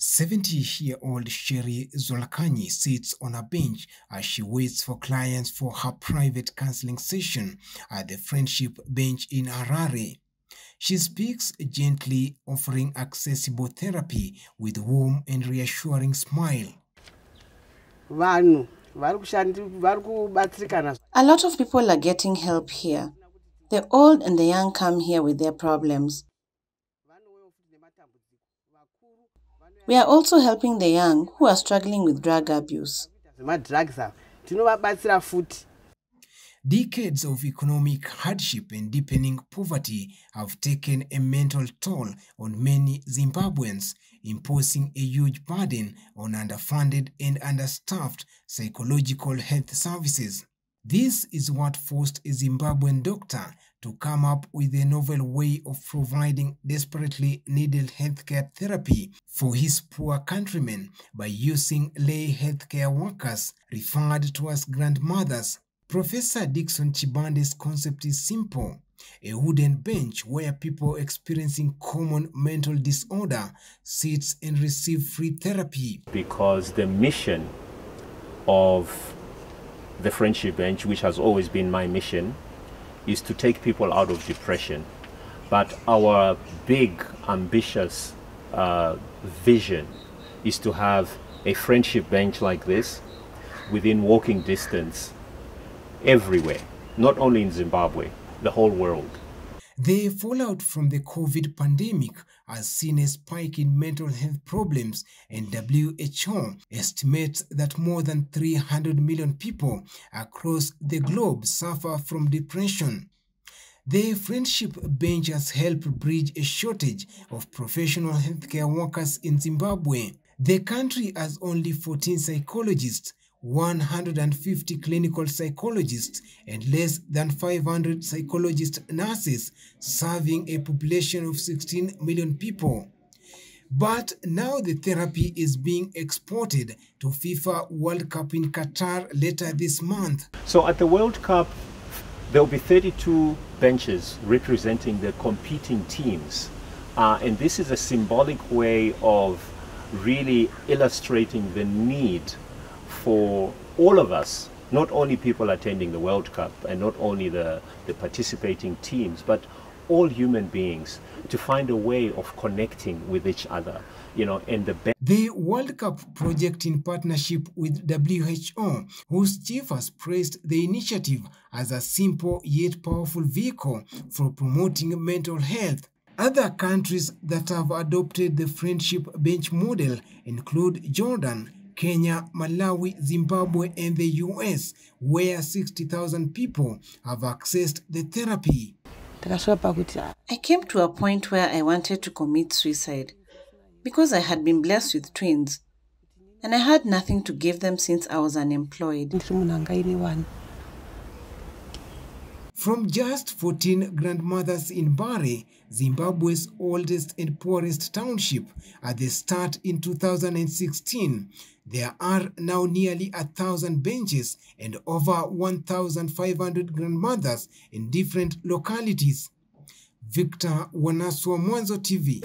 70-year-old Sherry Zolakany sits on a bench as she waits for clients for her private counseling session at the Friendship Bench in Harare. She speaks gently, offering accessible therapy with warm and reassuring smile. vanhu vari kushandi- vari kubatsirikana A lot of people are getting help here. The old and the young come here with their problems. We are also helping the young who are struggling with drug abuse. zvemadrugs ava tinovabatsira futi Decades of economic hardship and deepening poverty have taken a mental toll on many Zimbabweans, imposing a huge burden on underfunded and understaffed psychological health services. This is what forced a Zimbabwean doctor to come up with a novel way of providing desperately needed healthcare therapy for his poor countrymen by using lay healthcare workers referred to as grandmothers. Professor Dixon Chibanda's concept is simple. A wooden bench where people experiencing common mental disorder sits and receive free therapy. because the mission of the Friendship Bench, which has always been my mission, is to take people out of depression. But our big, ambitious uh, vision is to have a friendship bench like this within walking distance everywhere, not only in Zimbabwe, the whole world. The fallout from the COVID pandemic has seen a spike in mental health problems, and WHO estimates that more than 300 million people across the globe suffer from depression. The Friendship Bench has helped bridge a shortage of professional healthcare workers in Zimbabwe. The country has only 14 psychologists 150 clinical psychologists and less than 500 psychologist nurses serving a population of 16 million people. But now the therapy is being exported to FIFA World Cup in Qatar later this month. So at the World Cup, there will be 32 benches representing the competing teams. Uh, and this is a symbolic way of really illustrating the need for all of us, not only people attending the World Cup and not only the, the participating teams, but all human beings to find a way of connecting with each other. You know, and the The World Cup project in partnership with WHO, whose chief has praised the initiative as a simple yet powerful vehicle for promoting mental health. Other countries that have adopted the Friendship Bench model include Jordan, Kenya, Malawi, Zimbabwe, and the US, where 60,000 people have accessed the therapy. I came to a point where I wanted to commit suicide because I had been blessed with twins and I had nothing to give them since I was unemployed. From just 14 grandmothers in Mbare, Zimbabwe's oldest and poorest township, at the start in 2016, there are now nearly a thousand benches and over 1,500 grandmothers in different localities. Victor Wanaswa Mwanzo TV.